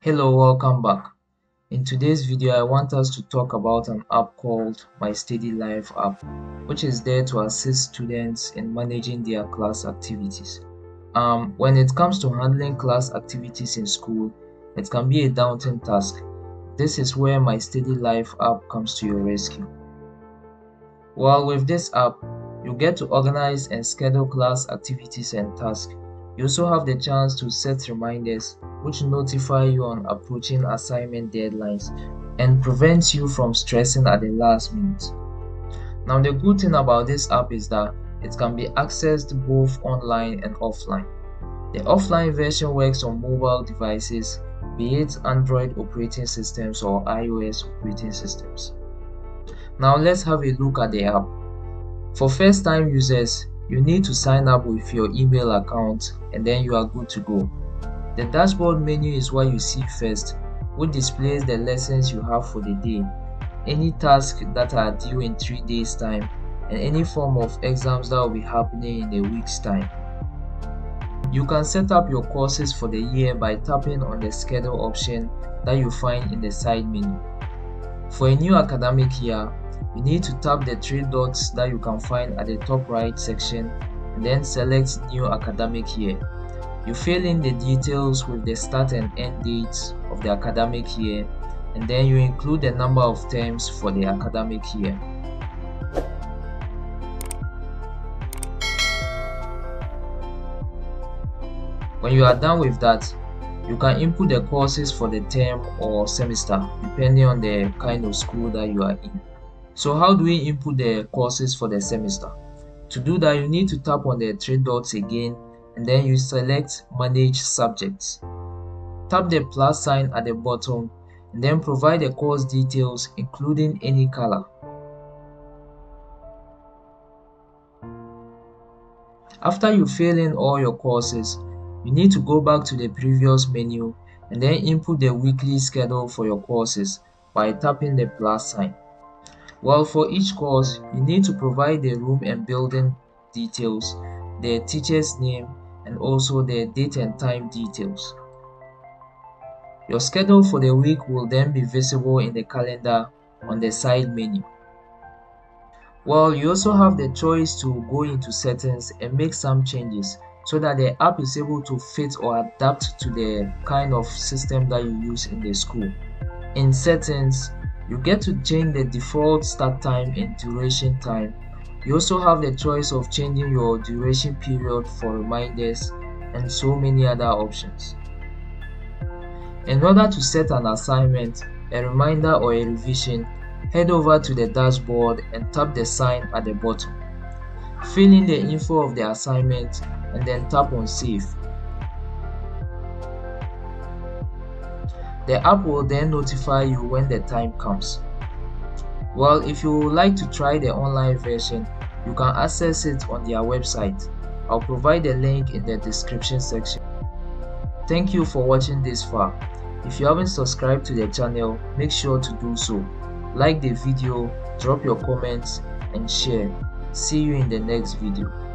Hello, welcome back. In today's video, I want us to talk about an app called My Study Life app, which is there to assist students in managing their class activities. Um, when it comes to handling class activities in school, it can be a daunting task. This is where My Study Life app comes to your rescue. Well, with this app, you get to organize and schedule class activities and tasks. You also have the chance to set reminders which notify you on approaching assignment deadlines and prevents you from stressing at the last minute. Now the good thing about this app is that it can be accessed both online and offline. The offline version works on mobile devices, be it Android operating systems or iOS operating systems. Now let's have a look at the app. For first time users, you need to sign up with your email account and then you are good to go. The dashboard menu is what you see first, which displays the lessons you have for the day, any tasks that are due in 3 days time, and any form of exams that will be happening in a week's time. You can set up your courses for the year by tapping on the schedule option that you find in the side menu. For a new academic year, you need to tap the three dots that you can find at the top right section and then select new academic year. You fill in the details with the start and end dates of the academic year and then you include the number of terms for the academic year. When you are done with that, you can input the courses for the term or semester depending on the kind of school that you are in. So how do we input the courses for the semester? To do that, you need to tap on the three dots again and then you select manage subjects. Tap the plus sign at the bottom and then provide the course details including any color. After you fill in all your courses, you need to go back to the previous menu and then input the weekly schedule for your courses by tapping the plus sign. Well, for each course, you need to provide the room and building details, the teacher's name, and also the date and time details. Your schedule for the week will then be visible in the calendar on the side menu. Well, you also have the choice to go into settings and make some changes so that the app is able to fit or adapt to the kind of system that you use in the school. In settings, you get to change the default start time and duration time. You also have the choice of changing your duration period for reminders and so many other options. In order to set an assignment, a reminder or a revision, head over to the dashboard and tap the sign at the bottom. Fill in the info of the assignment and then tap on save. The app will then notify you when the time comes. Well, if you would like to try the online version, you can access it on their website. I'll provide the link in the description section. Thank you for watching this far. If you haven't subscribed to the channel, make sure to do so. Like the video, drop your comments and share. See you in the next video.